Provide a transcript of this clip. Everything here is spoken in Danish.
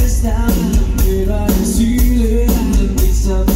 Hvis der møder en syle, ligesom